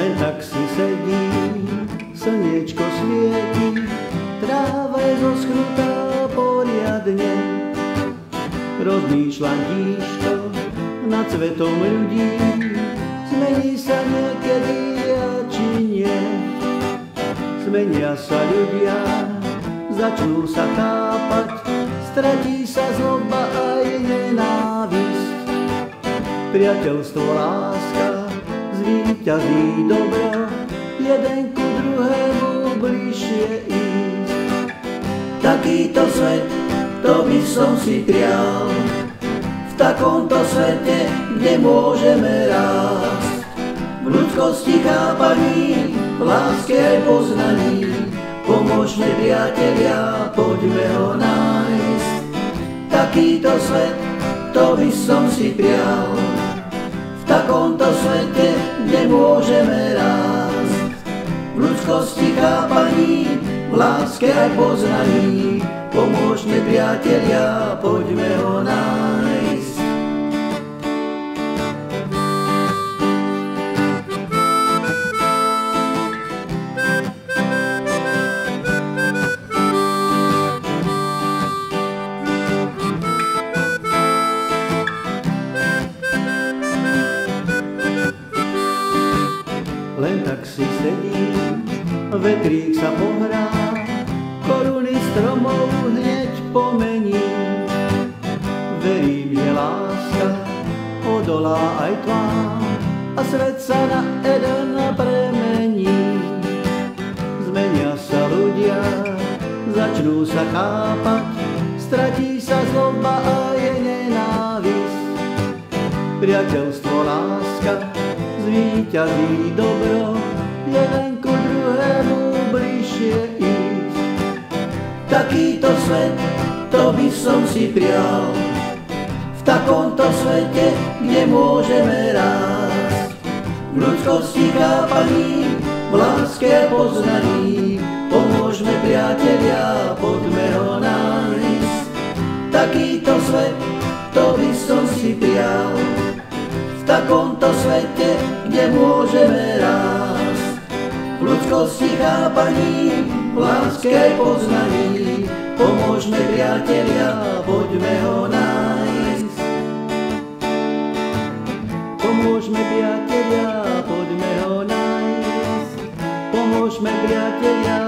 len tak si sedí, slniečko svieti, tráva je zoschnutá poriadne. Rozmýšľam tížko nad svetom ľudí, zmení sa niekedy ja či nie. Zmenia sa ľudia, začnú sa tápať, stratí sa zloba aj nenávisť. Priateľstvo, láska, zvíťazí dobro, jeden ku druhému bližšie ísť. Takýto svet, to by som si prial, v takomto svete, kde môžeme rásť. V ľudskosti chápaní, v láske aj poznaní, pomôžme priatelia, poďme ho nájsť. Takýto svet, to by som si prial, takomto svete, kde môžeme rásť. V ľudskosti chápaní, v láske aj poznaní, pomôžme priatelia, poďme ho Len tak si sedím, vetrík sa pohrá, koruny stromov hneď pomení. Verím, že láska odolá aj tvám a svet sa na Eden premení. Zmenia sa ľudia, začnú sa chápať, stratí sa zloba a je nenávisť. Priateľstvo, láska, zvíťazí dobro, jeden ku druhému bližšie ísť. Takýto svet, to by som si prial, v takomto svete, kde môžeme rásť. V ľudskosti chápaní, v láske poznaní, pomôžme priatelia, poďme ho takomto svete, kde môžeme rásť. V ľudskosti chápaní, v láske poznaní, pomôžme priatelia, poďme ho nájsť. Pomôžme priatelia, poďme ho nájsť. Pomôžme priatelia,